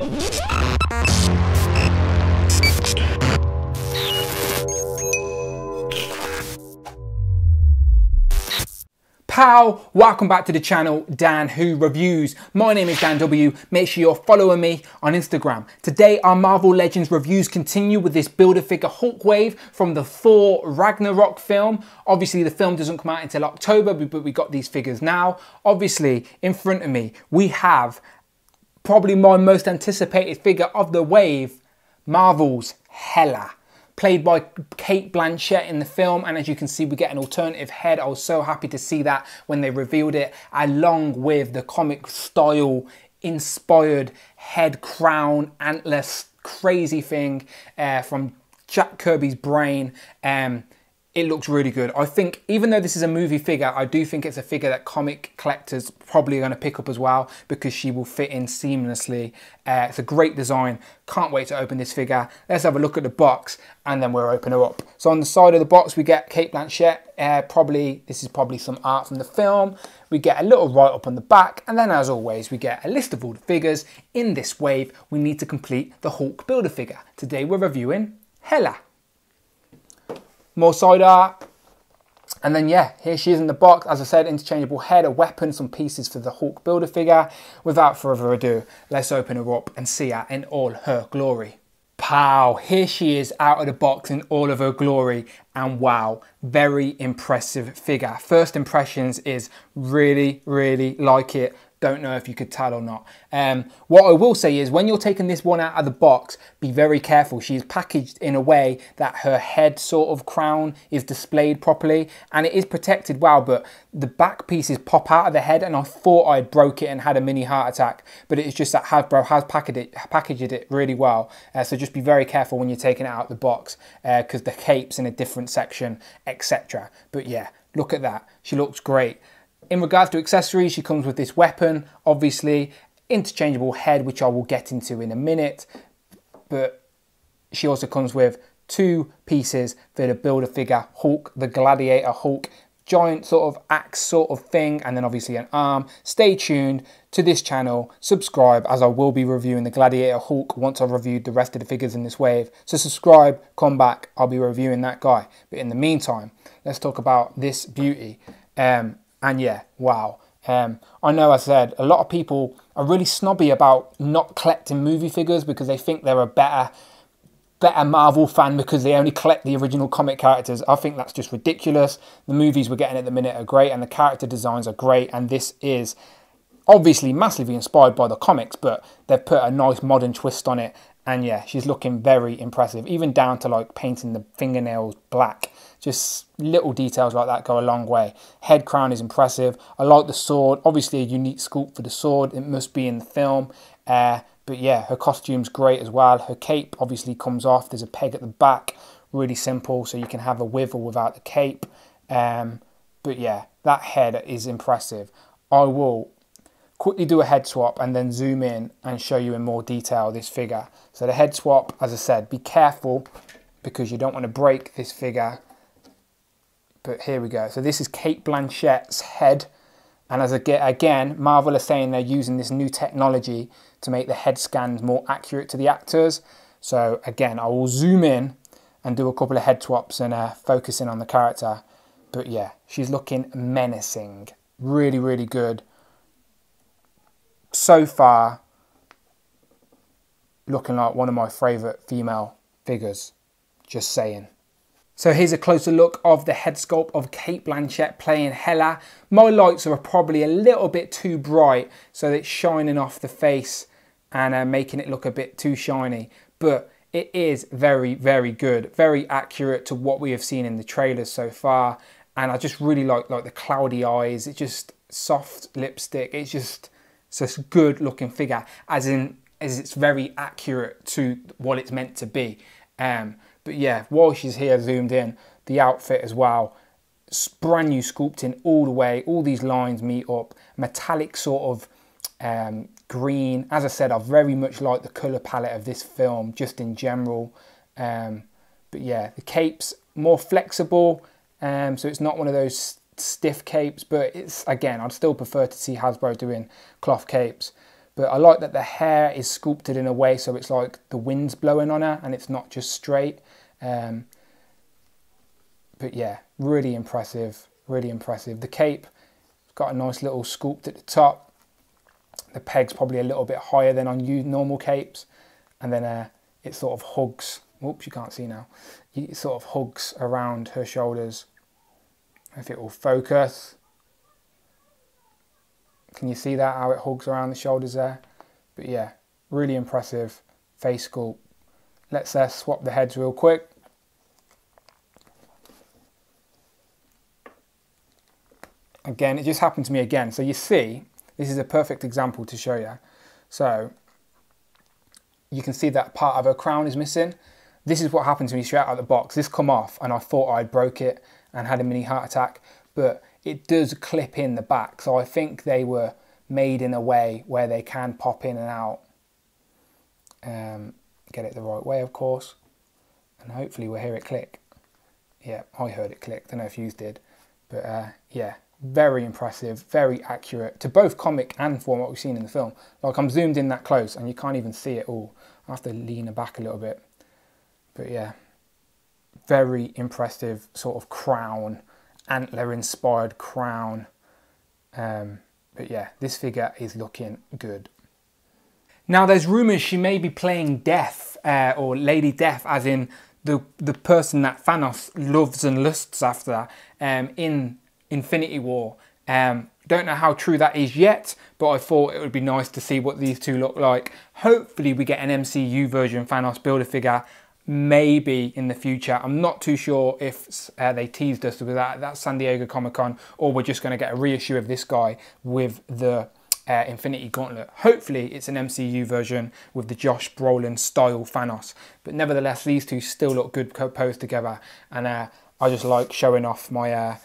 Pow! Welcome back to the channel, Dan Who Reviews. My name is Dan Who. Make sure you're following me on Instagram. Today, our Marvel Legends reviews continue with this Build-A-Figure Hulk wave from the Thor Ragnarok film. Obviously, the film doesn't come out until October, but we got these figures now. Obviously, in front of me, we have probably my most anticipated figure of the wave, Marvel's Hela played by Cate Blanchett in the film. And as you can see, we get an alternative head. I was so happy to see that when they revealed it, along with the comic style inspired head crown, antlers, crazy thing uh, from Jack Kirby's brain. Um, it looks really good. I think even though this is a movie figure, I do think it's a figure that comic collectors probably are going to pick up as well because she will fit in seamlessly. Uh, it's a great design. Can't wait to open this figure. Let's have a look at the box and then we'll open her up. So on the side of the box, we get Cate Blanchett. Uh, probably, this is probably some art from the film. We get a little write up on the back. And then as always, we get a list of all the figures. In this wave, we need to complete the Hulk Build-A-Figure. Today we're reviewing Hela more side art. And then yeah, here she is in the box. As I said, interchangeable head, a weapon, some pieces for the Hulk Build-A-Figure. Without further ado, let's open her up and see her in all her glory. Pow, here she is out of the box in all of her glory. And wow, very impressive figure. First impressions is really, really like it. Don't know if you could tell or not. Um, what I will say is when you're taking this one out of the box, be very careful. She's packaged in a way that her head sort of crown is displayed properly and it is protected well, but the back pieces pop out of the head and I thought I broke it and had a mini heart attack, but it's just that Hasbro has packaged it, packaged it really well. Uh, so just be very careful when you're taking it out of the box because uh, the cape's in a different section, etc. But yeah, look at that. She looks great. In regards to accessories, she comes with this weapon, obviously, interchangeable head, which I will get into in a minute, but she also comes with two pieces for the Build-A-Figure Hulk, the Gladiator Hulk, giant sort of axe sort of thing, and then obviously an arm. Stay tuned to this channel, subscribe, as I will be reviewing the Gladiator Hulk once I've reviewed the rest of the figures in this wave. So subscribe, come back, I'll be reviewing that guy. But in the meantime, let's talk about this beauty. Um, and yeah, wow. Um, I know I said a lot of people are really snobby about not collecting movie figures because they think they're a better better Marvel fan because they only collect the original comic characters. I think that's just ridiculous. The movies we're getting at the minute are great and the character designs are great and this is obviously massively inspired by the comics but they've put a nice modern twist on it and yeah, she's looking very impressive even down to like painting the fingernails black just little details like that go a long way. Head crown is impressive. I like the sword. Obviously a unique sculpt for the sword. It must be in the film. Uh, but yeah, her costume's great as well. Her cape obviously comes off. There's a peg at the back. Really simple, so you can have a with or without the cape. Um, but yeah, that head is impressive. I will quickly do a head swap and then zoom in and show you in more detail this figure. So the head swap, as I said, be careful because you don't want to break this figure but here we go. So this is Cate Blanchett's head. And as again, Marvel are saying they're using this new technology to make the head scans more accurate to the actors. So again, I will zoom in and do a couple of head swaps and uh, focus in on the character. But yeah, she's looking menacing. Really, really good. So far, looking like one of my favourite female figures. Just saying. So here's a closer look of the head sculpt of Cate Blanchett playing Hela. My lights are probably a little bit too bright, so it's shining off the face and uh, making it look a bit too shiny. But it is very, very good, very accurate to what we have seen in the trailers so far. And I just really like like the cloudy eyes. It's just soft lipstick. It's just it's a good looking figure, as in as it's very accurate to what it's meant to be. Um, but yeah, while she's here zoomed in, the outfit as well, brand new sculpting all the way, all these lines meet up, metallic sort of um, green. As I said, I very much like the colour palette of this film, just in general. Um, but yeah, the cape's more flexible, um, so it's not one of those stiff capes, but it's, again, I'd still prefer to see Hasbro doing cloth capes. But I like that the hair is sculpted in a way so it's like the wind's blowing on her and it's not just straight. Um, but yeah, really impressive, really impressive. The cape's got a nice little sculpt at the top. The peg's probably a little bit higher than on you normal capes. And then uh, it sort of hugs, oops, you can't see now. It sort of hugs around her shoulders. If it will focus. Can you see that, how it hugs around the shoulders there? But yeah, really impressive face sculpt. Let's uh, swap the heads real quick. Again, it just happened to me again. So you see, this is a perfect example to show you. So you can see that part of her crown is missing. This is what happened to me straight out of the box. This come off and I thought I'd broke it and had a mini heart attack, but it does clip in the back. So I think they were made in a way where they can pop in and out. Um, get it the right way, of course. And hopefully we'll hear it click. Yeah, I heard it click. Don't know if you did. But uh, yeah, very impressive, very accurate to both comic and for what we've seen in the film. Like I'm zoomed in that close and you can't even see it all. I have to lean back a little bit. But yeah, very impressive sort of crown, antler inspired crown. Um, but yeah, this figure is looking good. Now there's rumours she may be playing Death uh, or Lady Death as in the, the person that Thanos loves and lusts after um, in Infinity War. Um, don't know how true that is yet, but I thought it would be nice to see what these two look like. Hopefully we get an MCU version Thanos Build-A-Figure, maybe in the future. I'm not too sure if uh, they teased us with that, that San Diego Comic-Con, or we're just going to get a reissue of this guy with the uh, Infinity Gauntlet. Hopefully it's an MCU version with the Josh Brolin style Thanos. But nevertheless, these two still look good posed together. And uh, I just like showing off my uh,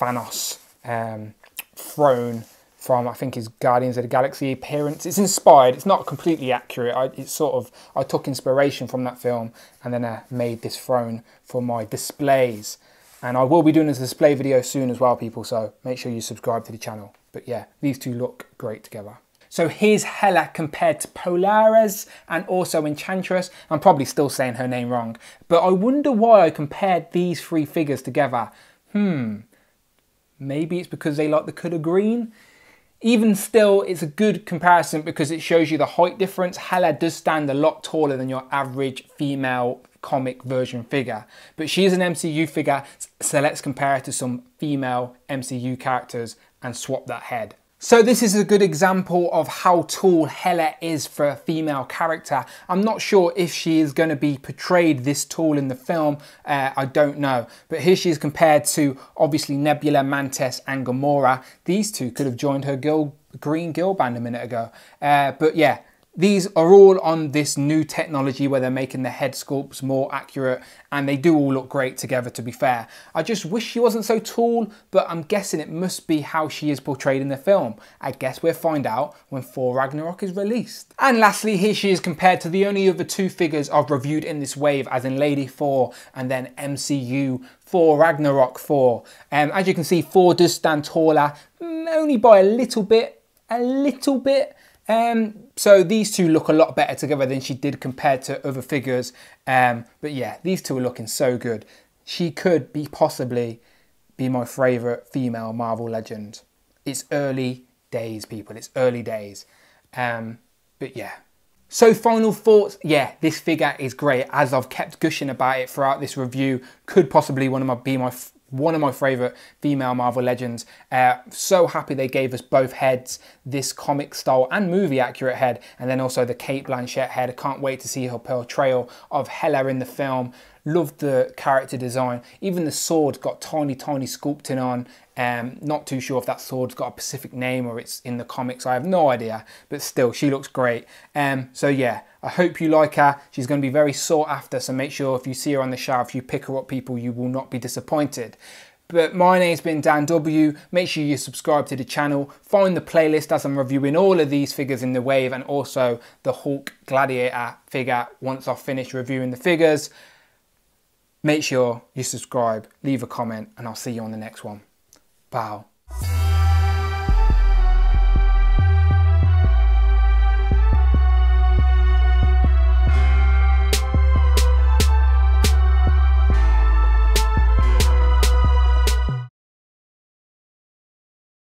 Thanos um, throne from I think his Guardians of the Galaxy appearance. It's inspired. It's not completely accurate. I, it's sort of I took inspiration from that film and then I made this throne for my displays. And I will be doing this display video soon as well, people. So make sure you subscribe to the channel. But yeah, these two look great together. So here's Hela compared to Polaris and also Enchantress. I'm probably still saying her name wrong, but I wonder why I compared these three figures together. Hmm, Maybe it's because they like the colour green. Even still, it's a good comparison because it shows you the height difference. Hela does stand a lot taller than your average female comic version figure. But she is an MCU figure, so let's compare her to some female MCU characters and swap that head. So this is a good example of how tall Hela is for a female character. I'm not sure if she is going to be portrayed this tall in the film, uh, I don't know. But here she is compared to obviously Nebula, Mantis and Gamora. These two could have joined her girl, green girl band a minute ago. Uh, but yeah, these are all on this new technology where they're making the head sculpts more accurate and they do all look great together to be fair. I just wish she wasn't so tall, but I'm guessing it must be how she is portrayed in the film. I guess we'll find out when Thor Ragnarok is released. And lastly, here she is compared to the only other two figures I've reviewed in this wave, as in Lady Thor and then MCU Thor Ragnarok Thor. Um, as you can see, Thor does stand taller, only by a little bit, a little bit, um, so these two look a lot better together than she did compared to other figures. Um, but yeah, these two are looking so good. She could be possibly be my favourite female Marvel legend. It's early days, people. It's early days. Um, but yeah. So final thoughts, yeah, this figure is great. As I've kept gushing about it throughout this review, could possibly one of my be my one of my favourite female Marvel legends. Uh, so happy they gave us both heads, this comic style and movie accurate head, and then also the Cate Blanchett head. I can't wait to see her portrayal of Hela in the film. Loved the character design. Even the sword got tiny, tiny sculpting on. Um, not too sure if that sword's got a specific name or it's in the comics. I have no idea, but still, she looks great. Um, so yeah, I hope you like her. She's going to be very sought after, so make sure if you see her on the shelf, you pick her up, people, you will not be disappointed. But my name's been Dan Who. Make sure you subscribe to the channel. Find the playlist as I'm reviewing all of these figures in the wave and also the Hulk Gladiator figure once I've finished reviewing the figures. Make sure you subscribe, leave a comment, and I'll see you on the next one. Bow.